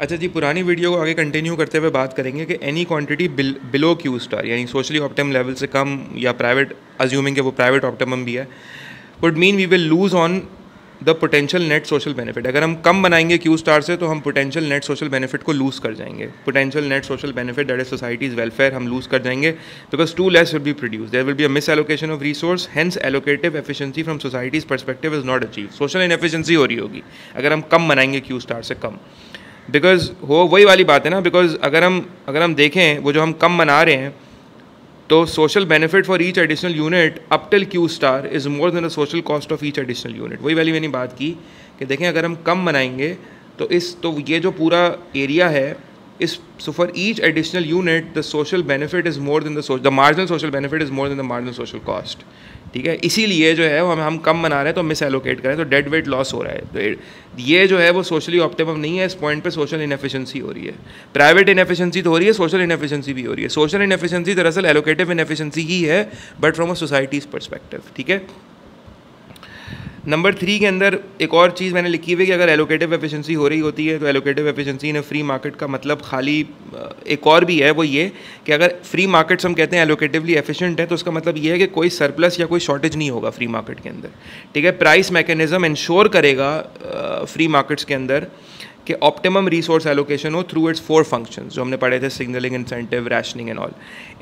अच्छा जी, पुरानी वीडियो को आगे कंटिन्यू करते हुए बात करेंगे कि any quantity below Q star यानी सोशली ऑप्टम लेवल से कम या प्राइवेट अज्यूमिंग के वो प्राइवेट ऑप्टमम भी है would mean we will lose on the potential net social benefit अगर हम कम बनाएँगे क्यू स्टार से तो हम पोटेंशियल नेट सोशल बेनिफिट को लूज़ कर जाएँगे. Potential net social benefit that is society's welfare हम लूज़ कर जाएँगे because too less will be produce there will be a misallocation of resource hence allocative efficiency from society's perspective is not achieve social inefficiency हो रही होगी, अगर हम कम बनाएँगे क्यू स्टार से कम. बिकॉज़ हो वही वाली बात है ना बिकॉज़ अगर हम अगर हम देखें, वो जो हम कम बना रहे हैं तो social benefit for each additional unit up till Q star is more than the social cost of each additional unit वही वाली मैंने बात की कि देखें, अगर हम कम बनाएँगे तो इस तो ये जो पूरा एरिया है, इस so for each additional unit the social benefit is more than the the marginal social benefit is more than the marginal social cost. ठीक है? इसीलिए जो है वो हम हम कम बना रहे हैं तो मिस एलोकेट करें तो डेड वेट लॉस हो रहा है। तो ये जो है वो सोशली ऑप्टिमम नहीं है, इस पॉइंट पे सोशल इनफिशेंसी हो रही है। प्राइवेट इनफिशेंसी तो हो रही है सोशल इनफिशेंसी भी हो रही है। सोशल इनफिशेंसी दरअसल एलोकेटिव इनफिशेंसी ही है but from a society's perspective ठीक है? नंबर थ्री के अंदर एक और चीज़ मैंने लिखी हुई है कि अगर एलोकेटिव एफिशिएंसी हो रही होती है तो allocative efficiency in free market का मतलब खाली एक और भी है वो ये कि अगर फ्री मार्केट्स हम कहते हैं एलोकेटिवली एफिशिएंट है तो उसका मतलब ये है कि कोई सरप्लस या कोई शॉर्टेज नहीं होगा फ्री मार्केट के अंदर। ठीक है? प्राइस मैकेनिज्म इंश्योर करेगा फ्री मार्केट्स के अंदर। कि ऑप्टिमम रिसोर्स एलोकेशन हो थ्रू इट्स फोर फ़ंक्शन जो हमने पढ़े थे signalling incentive rationing and all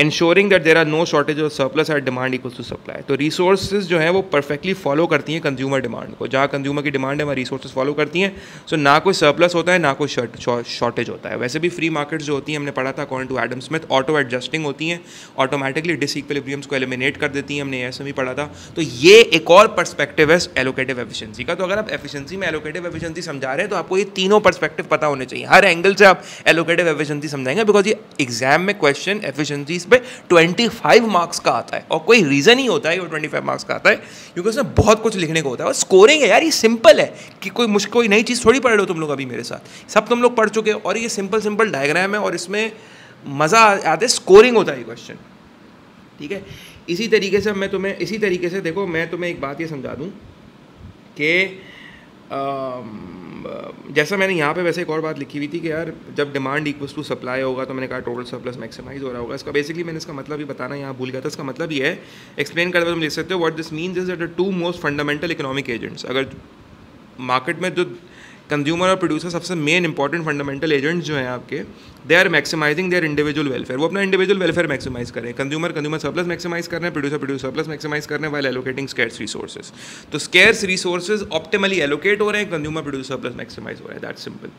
ensuring that there are no shortage of surplus at demand equal to supply तो रिसोर्सेज जो है वो परफेक्टली फॉलो करती हैं कंज्यूमर डिमांड को। जहाँ कंज्यूमर की डिमांड है वहाँ रिसोर्सेज फॉलो करती हैं। सो so, ना कोई सरप्लस होता है ना कोई शॉर्टेज होता है। वैसे भी फ्री मार्केट्स जो होती हैं हमने पढ़ा था according to Adam Smith auto adjusting होती हैं। ऑटोमेटिकली डिसइक्विलिब्रियम्स को एलिमिनेट कर देती हैं हमने ऐसे भी पढ़ा था। तो ये एक और परस्पेक्टिव है एलोकेटिव एफिशिएंसी का। तो अगर आप एफिशिएंसी में एलोकेटिव एफिशिएंसी समझा रहे हैं तो आपको ये तीनों परस्पेक्टिव पता होने चाहिए। हर एंगल से आप एलोकेटिव एफिशिएंसी समझाएँगे बिकॉज़ ये एग्ज़ाम में क्वेश्चन एफिशिएंसीज पे 25 मार्क्स का आता है। और कोई रीज़न ही होता है वो 25 मार्क्स का आता है, क्योंकि उसमें बहुत कुछ लिखने को होता है। और स्कोरिंग है यार, ये सिंपल है कि कोई मुश्किल कोई नई चीज़ थोड़ी पढ़ हो तुम लोग अभी मेरे साथ। सब तुम लोग पढ़ चुके हो और ये सिंपल सिंपल डायग्राम है और इसमें मज़ा आता है स्कोरिंग होता है ये क्वेश्चन ठीक है? इसी तरीके से मैं तुम्हें, इसी तरीके से देखो, मैं तुम्हें एक बात ये समझा दूँ कि जैसा मैंने यहाँ पे वैसे एक और बात लिखी हुई थी कि यार, जब डिमांड इक्वल्स टू सप्लाई होगा तो मैंने कहा टोटल सरप्लस मैक्सिमाइज हो रहा होगा। इसका बेसिकली मैंने इसका मतलब ही बताना यहाँ भूल गया था। इसका मतलब ये है एक्सप्लेन करते तुम लिख सकते हो what this means is the two most fundamental economic agents अगर मार्केट में जो कंज्यूमर और प्रोड्यूसर सबसे मेन इंपॉर्टेंट फंडामेंटल एजेंट्स जो हैं आपके they are maximising their individual welfare वो अपना इंडिविजुअल वेलफेयर मैक्सिमाइज करें. कंज्यूमर कंज्यूमर सरप्लस मैक्सिमाइज कर रहे हैं प्रोड्यूसर प्रोड्यूसर सरप्लस मैक्सिमाइज कर रहे हैं वाइल एलोकेटिंग स्केर्स रिसोर्सेज तो स्केर्स रिसोर्सेज ऑप्टिमली एलोकेट हो रहे हैं कंज्यूमर प्रोड्यूसर सरप्लस मैक्सिमाइज हो रहा है. दैट सिंपल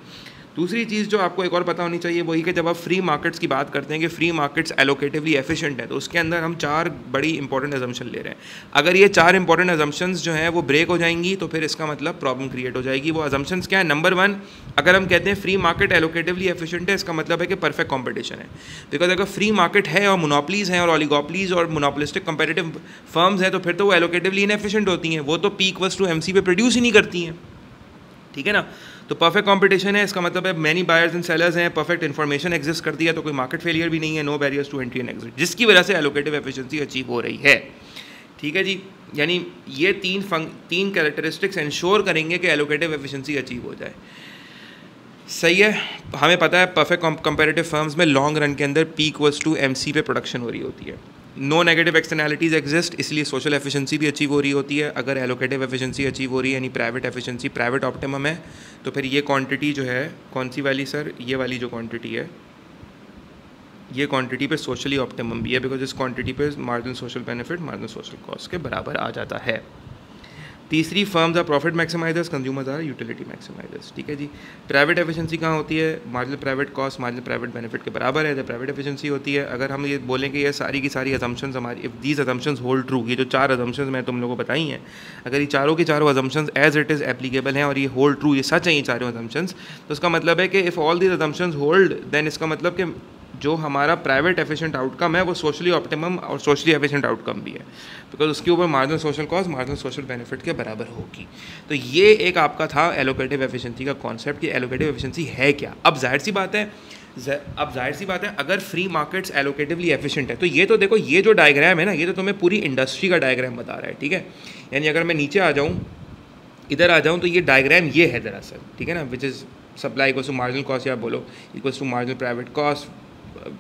दूसरी चीज़ जो आपको एक और पता होनी चाहिए, वही कि जब आप फ्री मार्केट्स की बात करते हैं कि फ्री मार्केट्स एलोकेटिवली एफिशिएंट है तो उसके अंदर हम चार बड़ी इंपॉर्टेंट एजम्पन ले रहे हैं। अगर ये चार इंपॉर्टेंट एजम्पन्स जो हैं, वो ब्रेक हो जाएँगी तो फिर इसका मतलब प्रॉब्लम क्रिएट हो जाएगी। वो एजम्पन्स क्या है? नंबर वन अगर हम कहते हैं फ्री मार्केट एलोकेटिवली एफिशिएंट है, इसका मतलब है कि परफेक्ट कॉम्पिटिशन है। बिकॉज़ अगर फ्री मार्केट है और मोनोपलीज हैं और ऑलिगोपलीज और मोनोपलिस्टिक कंपेरेटिव फर्म्स हैं तो फिर तो वो एलोकेटिवली इनएफिशिएंट होती हैं। वो तो पीक वस टू एम पे प्रोड्यूस ही नहीं करती हैं। ठीक है ना? तो परफेक्ट कंपटीशन है, इसका मतलब है मैनी बायर्स एंड सेलर्स हैं परफेक्ट इन्फॉर्मेशन एग्जिस्ट करती है तो कोई मार्केट फेलियर भी नहीं है no barriers to entry and exit जिसकी वजह से एलोकेटिव एफिशिएंसी अचीव हो रही है। ठीक है जी? यानी ये तीन फंग तीन कैरेक्टरिस्टिक्स इंश्योर करेंगे कि एलोकेटिव एफिशिएंसी अचीव हो जाए। सही है, हमें पता है परफेक्ट कंपेरेटिव फर्म्स में लॉन्ग रन के अंदर पीक वर्स टू एमसी पे प्रोडक्शन हो रही होती है। नो नेगेटिव एक्सटर्नैलिटीज़ एग्जिस्ट इसलिए सोशल एफिशिएंसी भी अचीव हो रही होती है। अगर एलोकेटिव एफिशिएंसी अचीव हो रही है, यानी प्राइवेट एफिशिएंसी प्राइवेट ऑप्टिमम है तो फिर ये क्वांटिटी जो है, कौन सी वाली सर ये वाली जो क्वांटिटी है। ये क्वांटिटी पे सोशली ऑप्टिमम भी है बिकॉज़ इस क्वांटिटी पे margin social benefit margin social cost के बराबर आ जाता है। तीसरी firms are profit maximisers consumers are utility maximisers ठीक है जी? प्राइवेट एफिशिएंसी कहाँ होती है? Marginal private cost marginal private benefit के बराबर है तो प्राइवेट एफिशिएंसी होती है। अगर हम ये बोलें कि ये सारी की सारी अजम्पन्स हमारी if these assumptions hold true ये जो चार अजम्पन्स मैं तुम लोगों को बताई हैं, अगर ये चारों के चारों assumptions as it is applicable हैं और ये होल्ड ट्रू ये सच हैं, ये चारों अजम्पन्स तो उसका मतलब है कि if all these assumptions hold then इसका मतलब कि जो हमारा प्राइवेट एफिशिएंट आउटकम है, वो सोशली ऑप्टिमम और सोशली एफिशिएंट आउटकम भी है। बिकॉज़ उसके ऊपर marginal social cost marginal social benefit के बराबर होगी। तो ये एक आपका था एलोकेटिव एफिशिएंसी का कॉन्सेप्ट कि एलोकेटिव एफिशिएंसी है क्या। अब ज़ाहिर सी बात है अब ज़ाहिर सी बात है, अगर फ्री मार्केट्स एलोकेटिवली एफिशिएंट है तो ये तो देखो, ये जो डायग्राम है ना, ये तो तुम्हें पूरी इंडस्ट्री का डायग्राम बता रहा है, ठीक है? यानी अगर मैं नीचे आ जाऊँ, इधर आ जाऊँ तो ये डायग्राम ये है दरअसल, ठीक है ना? Which is supply equals to marginal cost या बोलो equals to marginal private cost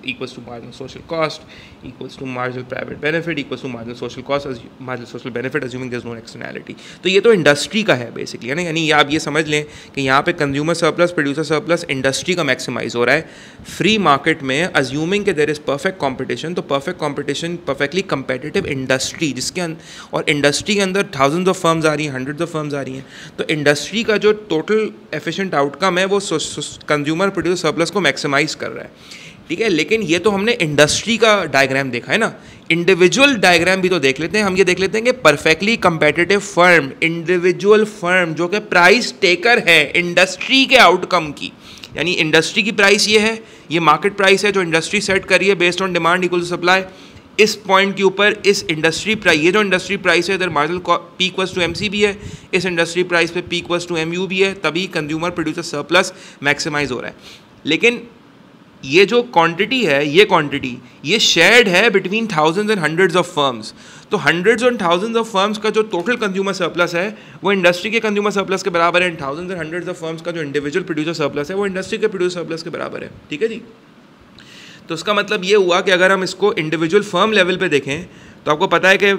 equals to marginal social cost, equals to marginal private benefit, equals to marginal social cost marginal social benefit, assuming there's no externality. तो ये तो industry का है basically है ना यानी आप ये समझ लें कि यहाँ पे consumer surplus producer surplus industry का मैक्सिमाइज हो रहा है। फ्री मार्केट में अज्यूमिंग कि देर इज़ परफेक्ट कॉम्पिटिशन तो perfect competition perfectly competitive industry जिसके और इंडस्ट्री के अंदर थाउज़ेंड ऑफ़ फर्म्स आ रही हैं हंड्रेड ऑफ़ फर्म्स आ रही हैं तो इंडस्ट्री का जो टोटल एफिशिएंट आउटकम है, वो कंज्यूमर प्रोड्यूसर सरप्लस को मैक्सिमाइज कर रहा है। ठीक है, लेकिन ये तो हमने इंडस्ट्री का डायग्राम देखा है ना। इंडिविजुअल डायग्राम भी तो देख लेते हैं। हम ये देख लेते हैं कि perfectly competitive firm individual firm जो कि प्राइस टेकर है इंडस्ट्री के आउटकम की। यानी इंडस्ट्री की प्राइस ये है, ये मार्केट प्राइस है जो इंडस्ट्री सेट करी है based on demand equal supply इस पॉइंट के ऊपर, इस इंडस्ट्री प्राइस ये जो इंडस्ट्री प्राइस है, इधर marginal peak was to M भी है, इस इंडस्ट्री प्राइस पे पीक वस टू एम भी है, तभी कंज्यूमर प्रोड्यूसर सरप्लस मैक्सिमाइज हो रहा है। लेकिन ये जो क्वांटिटी है, ये क्वांटिटी ये शेयर्ड है between thousands and hundreds of firms तो hundreds and thousands of firms का जो टोटल कंज्यूमर सरप्लस है, वो इंडस्ट्री के कंज्यूमर सरप्लस के बराबर है. And thousands and hundreds of firms का जो इंडिविजुअल प्रोड्यूसर सरप्लस है, वो इंडस्ट्री के प्रोड्यूसर सरप्लस के बराबर है. ठीक है जी? तो उसका मतलब ये हुआ कि अगर हम इसको इंडिविजुअल फर्म लेवल पर देखें तो आपको पता है कि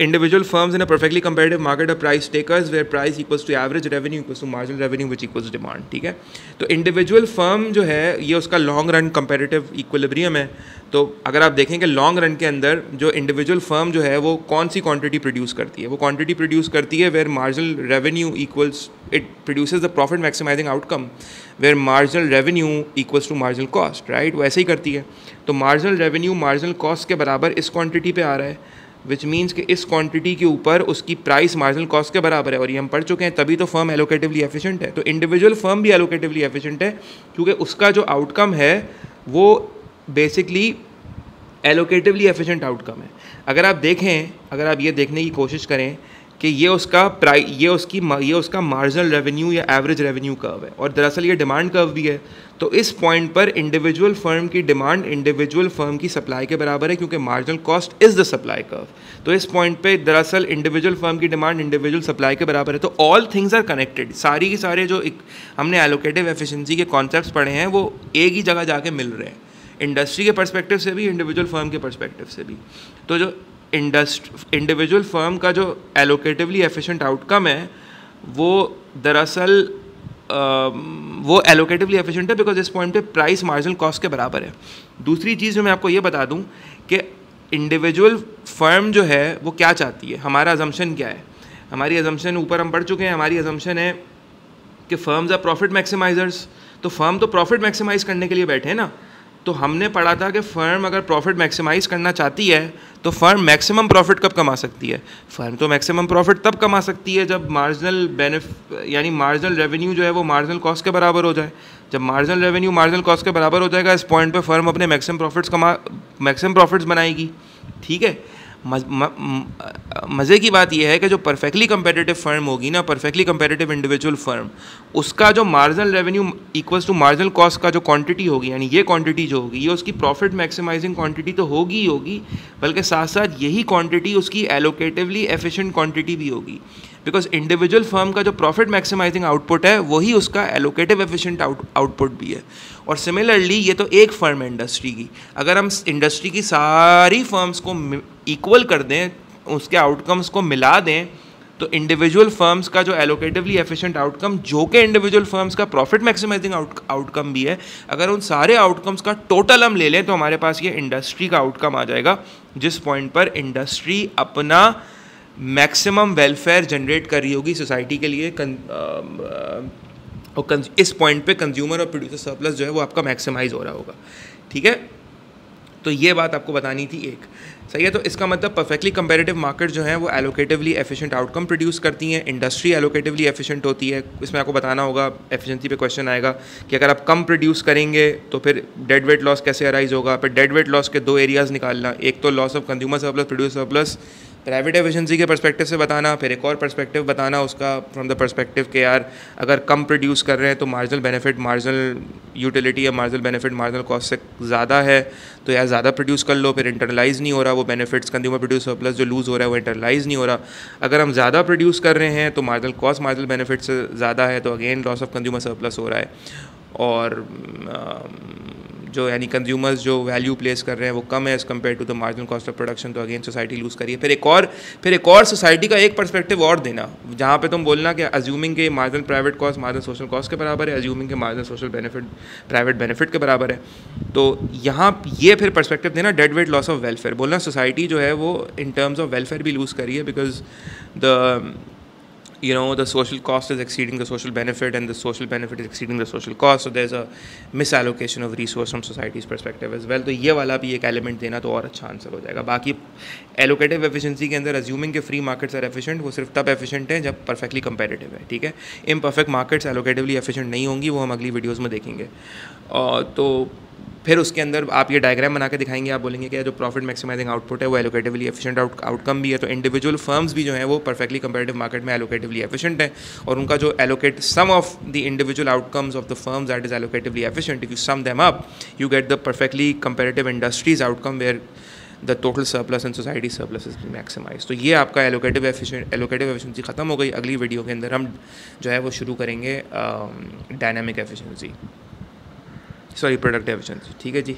individual firms in a perfectly competitive market of price takers where price equals to average revenue equals to marginal revenue which equals demand ठीक है? तो इंडिविजुअल फर्म जो है, ये उसका लॉन्ग रन कंपेरेटिव इक्विलिब्रियम है। तो अगर आप देखें कि लॉन्ग रन के अंदर जो इंडिविजुअल फर्म जो है, वो कौन सी क्वांटिटी प्रोड्यूस करती है? वो क्वांटिटी प्रोड्यूस करती है where marginal revenue equals it produces the profit maximising outcome where marginal revenue equals to marginal cost right वो ऐसे ही करती है। तो मार्जिनल रेवेन्यू मार्जिनल कॉस्ट के बराबर इस क्वांटिटी पे आ रहा है। विच मीन्स कि इस क्वांटिटी के ऊपर उसकी प्राइस मार्जिनल कॉस्ट के बराबर है और ये हम पढ़ चुके हैं, तभी तो फर्म एलोकेटिवली एफिशिएंट है। तो इंडिविजुअल फर्म भी एलोकेटिवली एफिशिएंट है, क्योंकि उसका जो आउटकम है, वो बेसिकली एलोकेटिवली एफिशिएंट आउटकम है। अगर आप देखें, अगर आप ये देखने की कोशिश करें कि ये उसका प्राइ ये उसकी ये उसका मार्जिनल रेवेन्यू या एवरेज रेवेन्यू कर्व है। और दरअसल ये डिमांड कर्व भी है। तो इस पॉइंट पर इंडिविजुअल फर्म की डिमांड इंडिविजुअल फर्म की सप्लाई के बराबर है, क्योंकि marginal cost is the supply curve तो इस पॉइंट पे दरअसल इंडिविजुअल फर्म की डिमांड इंडिविजुअल सप्लाई के बराबर है। तो ऑल थिंग्स आर कनेक्टेड सारी की सारे जो एक, हमने एलोकेटिव एफिशिएंसी के कॉन्सेप्ट पढ़े हैं, वो एक ही जगह जाके मिल रहे हैं। इंडस्ट्री के परस्पेक्टिव से भी इंडिविजुअल फर्म के परस्पेक्टिव से भी। तो जो इंडस्ट इंडिविजुअल फर्म का जो एलोकेटिवली एफिशिएंट आउटकम है, वो दरअसल वो एलोकेटिवली एफिशिएंट है बिकॉज़ इस पॉइंट पे प्राइस मार्जिनल कॉस्ट के बराबर है। दूसरी चीज़ जो मैं आपको ये बता दूँ कि इंडिविजुअल फर्म जो है, वो क्या चाहती है? हमारा अजम्पन क्या है? हमारी अजम्पन ऊपर हम पढ़ चुके हैं, हमारी अजम्पन है कि फर्म्स आर प्रॉफिट मैक्सिमाइजर्स तो फर्म तो प्रॉफिट मैक्सिमाइज करने के लिए बैठे हैं ना। तो हमने पढ़ा था कि फ़र्म अगर प्रॉफिट मैक्सिमाइज़ करना चाहती है तो फर्म मैक्सिमम प्रॉफिट कब कमा सकती है? फर्म तो मैक्सिमम प्रॉफिट तब कमा सकती है जब मार्जिनल बेनिफ, यानी मार्जिनल रेवेन्यू जो है वो मार्जिनल कॉस्ट के बराबर हो जाए। जब मार्जिनल रेवेन्यू मार्जिनल कॉस्ट के बराबर हो जाएगा, इस पॉइंट पे फर्म अपने मैक्सिमम प्रॉफिट्स कमा, मैक्सिमम प्रॉफिट्स बनाएगी। ठीक है? मज़े की बात यह है कि जो परफेक्टली कंपेटिटिव फर्म होगी ना परफेक्टली कंपेटिटिव इंडिविजुअल फर्म उसका जो marginal revenue equals to marginal cost का जो क्वांटिटी होगी, यानी ये क्वांटिटी जो होगी, ये उसकी प्रॉफिट मैक्सिमाइजिंग क्वांटिटी तो होगी ही होगी, बल्कि साथ साथ यही क्वांटिटी उसकी एलोकेटिवली एफिशिएंट क्वांटिटी भी होगी। बिकॉज़ इंडिविजुअल फर्म का जो प्रॉफिट मैक्सिमाइजिंग आउटपुट है, वही उसका एलोकेटिव एफिशिएंट आउटपुट भी है। और सिमिलरली ये तो एक फर्म है इंडस्ट्री की। अगर हम इंडस्ट्री की सारी फर्म्स को इक्वल कर दें उसके आउटकम्स को मिला दें तो इंडिविजुअल फर्म्स का जो एलोकेटिवली एफिशिएंट आउटकम जो कि इंडिविजुअल फर्म्स का प्रॉफिट मैक्सिमाइजिंग आउटकम भी है अगर उन सारे आउटकम्स का टोटल हम ले लें तो हमारे पास ये इंडस्ट्री का आउटकम आ जाएगा जिस पॉइंट पर इंडस्ट्री अपना मैक्सिमम वेलफेयर जनरेट कर रही होगी सोसाइटी के लिए कन, आ, और इस पॉइंट पे कंज्यूमर और प्रोड्यूसर सरप्लस जो है वो आपका मैक्सिमाइज हो रहा होगा ठीक है? तो ये बात आपको बतानी थी एक। सही है तो इसका मतलब परफेक्टली कंपेरेटिव मार्केट जो है, वो एलोकेटिवली एफिशिएंट आउटकम प्रोड्यूस करती हैं इंडस्ट्री एलोकेटिवली एफिशिएंट होती है। इसमें आपको बताना होगा एफिशिएंसी पे क्वेश्चन आएगा कि अगर आप कम प्रोड्यूस करेंगे तो फिर डेड वेट लॉस कैसे अराइज होगा? फिर डेड वेट लॉस के दो एरियाज़ निकालना, एक तो loss of consumer surplus produce surplus private efficiency के परस्पेक्टिव से बताना, फिर एक और परस्पेक्टिव बताना, उसका फ्रॉम द परस्पेक्टिव के यार, अगर कम प्रोड्यूस कर रहे हैं तो मार्जिनल बेनिफिट मार्जिनल यूटिलिटी या मार्जिनल बेनिफिट मार्जिनल कॉस्ट से ज़्यादा है तो यार ज़्यादा प्रोड्यूस कर लो, फिर इंटरलाइज नहीं हो रहा वो बेनिफिट्स कंज्यूमर प्रोड्यूस प्लस जो लूज़ हो रहा है वो इंटरलाइज नहीं हो रहा। अगर हम ज़्यादा प्रोड्यूस कर रहे हैं तो मार्जिनल कॉस्ट मार्जिनल बेनिफिट से ज़्यादा है तो again loss of consumer surplus हो रहा है। और जो, यानी कंज्यूमर्स जो वैल्यू प्लेस कर रहे हैं, वो कम है as compare to the marginal cost of production तो अगेन सोसाइटी लूज़ करिए। फिर एक और, फिर एक और सोसाइटी का एक परस्पेक्टिव और देना। जहाँ पे तुम बोलना कि अज्यूमिंग के marginal private cost marginal social cost के बराबर है अज्यूमिंग के marginal social benefit private benefit के बराबर है। तो यहाँ ये फिर परस्पेक्टिव देना dead weight loss of welfare बोलना सोसाइटी जो है, वो इन टर्म्स ऑफ़ वेलफेयर भी लूज़ करिए because the you know the social cost is exceeding the social benefit and the social benefit is exceeding the social cost so there's a misallocation of resource from society's perspective as well तो ये वाला भी एक element देना तो और अच्छा answer हो जाएगा बाकी एलोकेटिव एफिशिएंसी के अंदर अज्यूमिंग के फ्री मार्केट्स आर एफिशिएंट वो सिर्फ़ तब एफिशिएंट है जब परफेक्टली कंपेरेटिव है ठीक है परफेक्ट मार्केट्स एलोकेटिवली एफिशिएंट नहीं होंगी वो हम अगली वीडियोज़ में देखेंगे तो फिर उसके अंदर आप ये डायग्राम बना के दिखाएँगे, आप बोलेंगे कि जो प्रॉफिट मैक्सिमाइजिंग आउटपुट है, वो एलोकेटिवली एफिशिएंट आउटकम भी है। तो इंडिविजुअल फर्म्स भी जो है, वो परफेक्टली कंपेरेटिव मार्केट में एलोकेटिवली एफिशिएंट है और उनका जो allocate sum of the individual outcomes of the firms that is allocatively efficient if you sum them up you get the perfectly competitive industries outcome where the total surplus and society surplus is maximise तो ये आपका allocative efficient allocative efficiency ख़त्म हो गई। अगली video के अंदर हम जो है, वो शुरू करेंगे dynamic efficiency sorry product efficiency ठीक है जी?